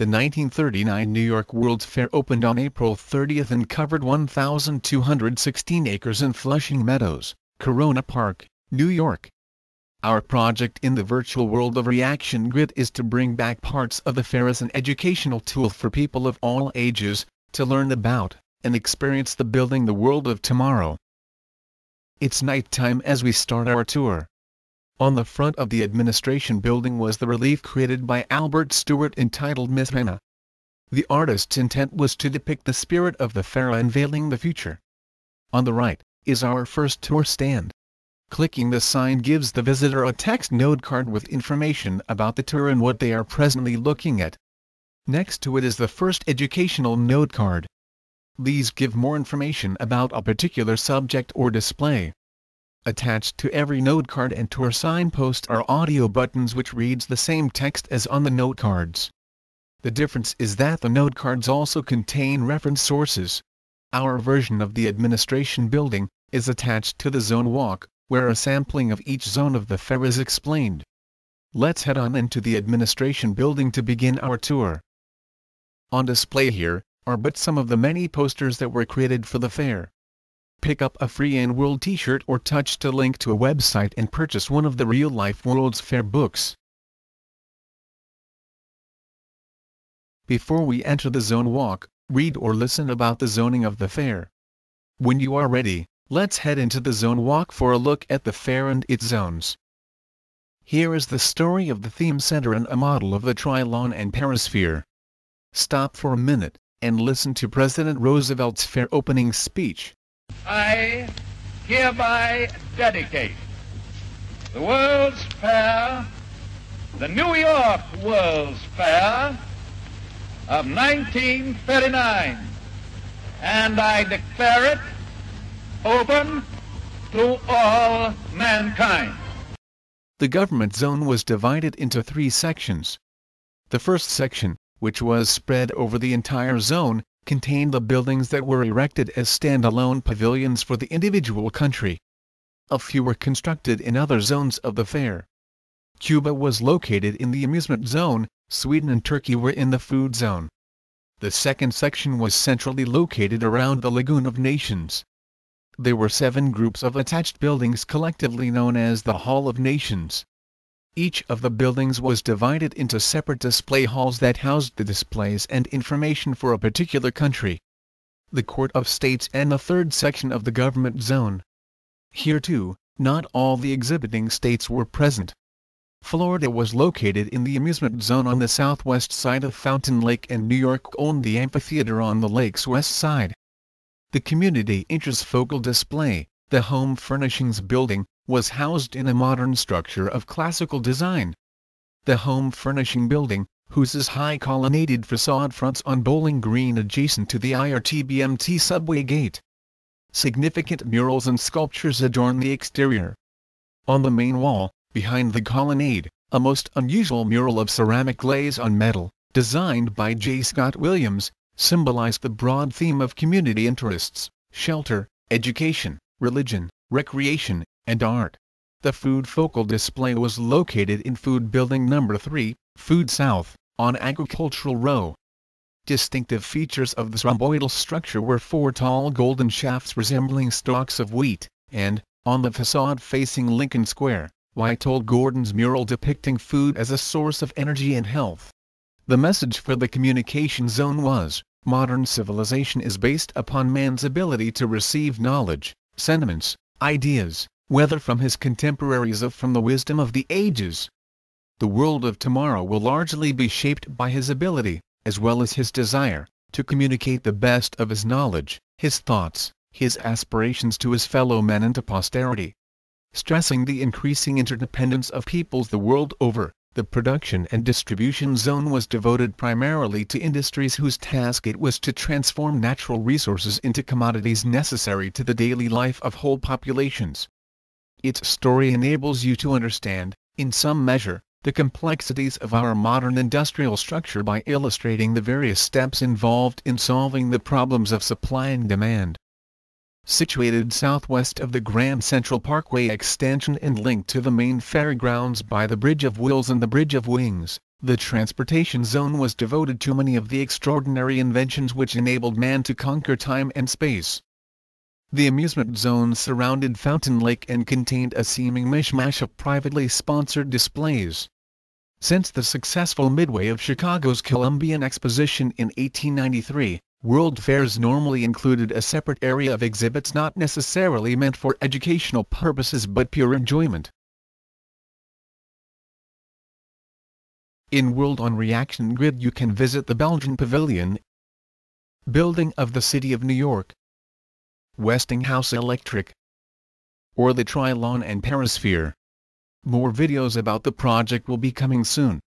The 1939 New York World's Fair opened on April 30 and covered 1,216 acres in Flushing Meadows, Corona Park, New York. Our project in the virtual world of Reaction Grid is to bring back parts of the fair as an educational tool for people of all ages, to learn about, and experience the building the world of tomorrow. It's night time as we start our tour. On the front of the administration building was the relief created by Albert Stewart entitled Miss Hannah. The artist's intent was to depict the spirit of the pharaoh unveiling the future. On the right, is our first tour stand. Clicking the sign gives the visitor a text note card with information about the tour and what they are presently looking at. Next to it is the first educational note card. These give more information about a particular subject or display. Attached to every note card and tour signpost are audio buttons which reads the same text as on the note cards. The difference is that the note cards also contain reference sources. Our version of the administration building is attached to the zone walk, where a sampling of each zone of the fair is explained. Let's head on into the administration building to begin our tour. On display here are but some of the many posters that were created for the fair pick up a free and World t-shirt or touch to link to a website and purchase one of the real-life World's Fair books. Before we enter the zone walk, read or listen about the zoning of the fair. When you are ready, let's head into the zone walk for a look at the fair and its zones. Here is the story of the theme center and a model of the Trilon and Perisphere. Stop for a minute, and listen to President Roosevelt's fair opening speech. I hereby dedicate the World's Fair, the New York World's Fair of 1939, and I declare it open to all mankind. The government zone was divided into three sections. The first section, which was spread over the entire zone, contained the buildings that were erected as stand-alone pavilions for the individual country. A few were constructed in other zones of the fair. Cuba was located in the amusement zone, Sweden and Turkey were in the food zone. The second section was centrally located around the Lagoon of Nations. There were seven groups of attached buildings collectively known as the Hall of Nations. Each of the buildings was divided into separate display halls that housed the displays and information for a particular country. The Court of States and the third section of the government zone. Here too, not all the exhibiting states were present. Florida was located in the amusement zone on the southwest side of Fountain Lake and New York owned the amphitheater on the lake's west side. The community interest focal display, the home furnishings building, was housed in a modern structure of classical design. The home furnishing building, whose high colonnaded facade fronts on Bowling Green adjacent to the IRT-BMT subway gate. Significant murals and sculptures adorn the exterior. On the main wall, behind the colonnade, a most unusual mural of ceramic glaze on metal, designed by J. Scott Williams, symbolized the broad theme of community interests, shelter, education, religion, recreation, and art. The food focal display was located in Food Building Number 3, Food South, on Agricultural Row. Distinctive features of the rhomboidal structure were four tall golden shafts resembling stalks of wheat, and, on the facade facing Lincoln Square, Witold Gordon's mural depicting food as a source of energy and health. The message for the communication zone was, modern civilization is based upon man's ability to receive knowledge, sentiments, ideas, whether from his contemporaries or from the wisdom of the ages. The world of tomorrow will largely be shaped by his ability, as well as his desire, to communicate the best of his knowledge, his thoughts, his aspirations to his fellow men and to posterity. Stressing the increasing interdependence of peoples the world over, the production and distribution zone was devoted primarily to industries whose task it was to transform natural resources into commodities necessary to the daily life of whole populations. Its story enables you to understand, in some measure, the complexities of our modern industrial structure by illustrating the various steps involved in solving the problems of supply and demand. Situated southwest of the Grand Central Parkway extension and linked to the main fairgrounds by the Bridge of Wheels and the Bridge of Wings, The transportation zone was devoted to many of the extraordinary inventions which enabled man to conquer time and space. The amusement zone surrounded Fountain Lake and contained a seeming mishmash of privately sponsored displays. Since the successful midway of Chicago's Columbian Exposition in 1893, World fairs normally included a separate area of exhibits not necessarily meant for educational purposes but pure enjoyment. In World on Reaction Grid you can visit the Belgian Pavilion, building of the City of New York, Westinghouse Electric, or the Trilon and Perisphere. More videos about the project will be coming soon.